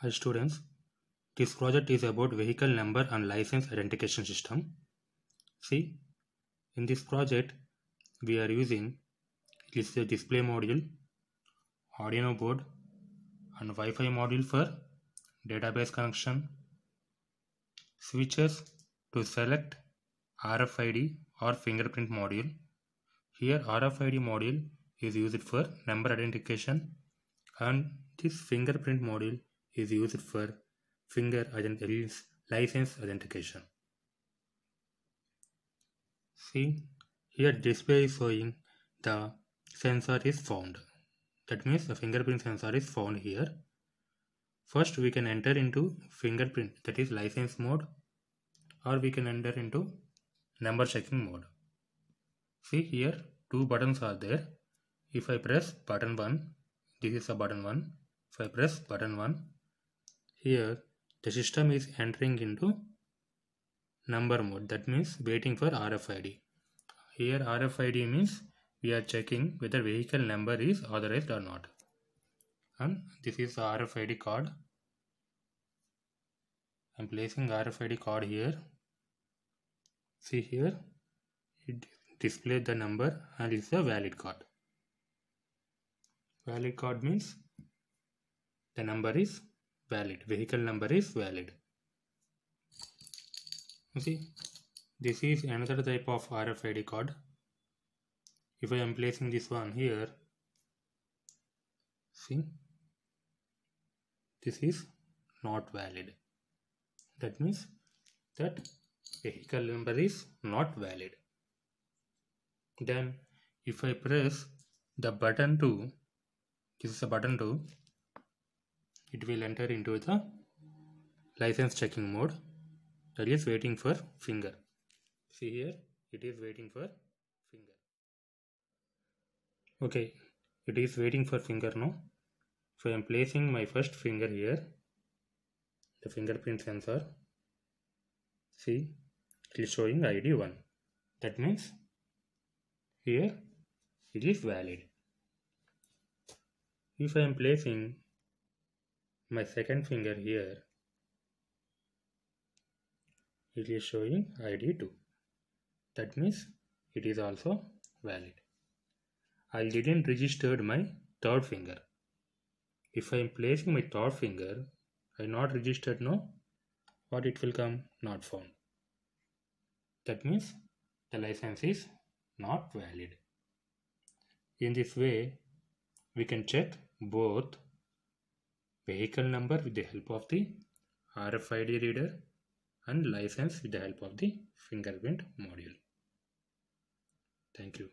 Hi students, this project is about vehicle number and license identification system. See, in this project we are using this display module, Arduino board and Wi-Fi module for database connection, switches to select RFID or fingerprint module. Here RFID module is used for number identification and this fingerprint module is used for finger license identification. See here display is showing the sensor is found. That means the fingerprint sensor is found here. First we can enter into fingerprint that is license mode or we can enter into number checking mode. See here two buttons are there. If I press button 1, this is a button 1. If I press button 1, here the system is entering into number mode that means waiting for RFID. Here RFID means we are checking whether vehicle number is authorized or not. And this is RFID card. I am placing RFID card here. See here it displays the number and it's a valid card. Valid card means the number is valid. Vehicle number is valid. You see this is another type of RFID card if I am placing this one here see this is not valid. That means that vehicle number is not valid. Then if I press the button 2 this is a button 2 it will enter into the license checking mode. That is waiting for finger. See here it is waiting for finger. Okay it is waiting for finger now. So I am placing my first finger here. The fingerprint sensor. See it is showing ID 1 that means here it is valid. If I am placing my second finger here. It is showing id 2 that means it is also valid. I didn't registered my third finger. If i am placing my third finger i not registered no? What it will come? Not found. That means the license is not valid. In this way we can check both vehicle number with the help of the RFID reader and license with the help of the fingerprint module. Thank you.